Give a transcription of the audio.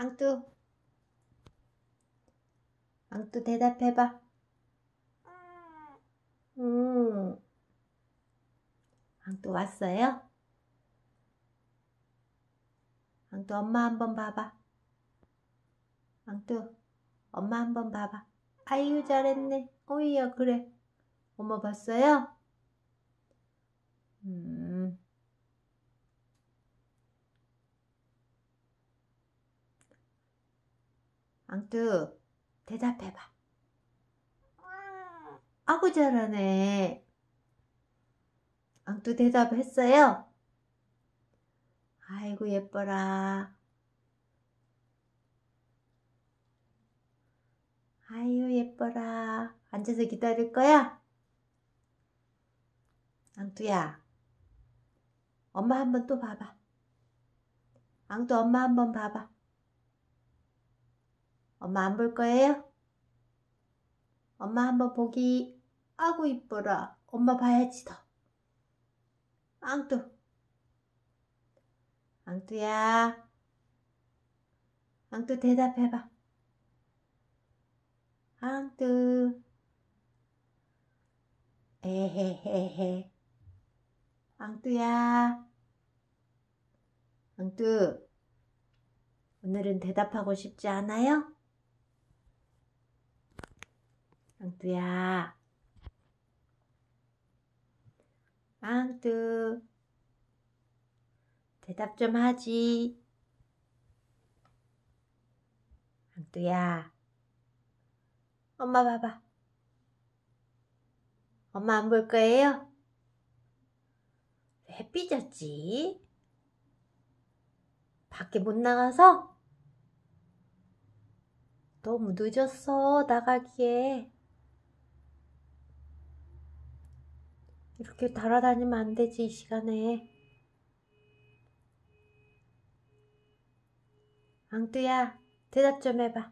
앙뚜. 앙뚜 대답해봐. 음. 앙뚜 왔어요? 앙뚜 엄마 한번 봐봐. 앙뚜 엄마 한번 봐봐. 아유 잘했네. 오이야 그래. 엄마 봤어요? 음. 앙뚜 대답해봐. 아구 잘하네. 앙뚜 대답했어요? 아이고 예뻐라. 아유 예뻐라. 앉아서 기다릴 거야? 앙뚜야. 엄마 한번 또 봐봐. 앙뚜 엄마 한번 봐봐. 엄마 안 볼 거예요? 엄마 한번 보기. 아구 이뻐라. 엄마 봐야지 더. 앙뚜. 앙뚜야. 앙뚜 대답해봐. 앙뚜. 에헤헤헤. 앙뚜야. 앙뚜. 오늘은 대답하고 싶지 않아요? 앙뚜야. 앙뚜. 대답 좀 하지. 앙뚜야. 엄마 봐봐. 엄마 안 볼 거예요? 왜 삐졌지? 밖에 못 나가서? 너무 늦었어, 나가기에. 이렇게 달아다니면 안 되지, 이 시간에. 앙뚜야, 대답 좀 해봐.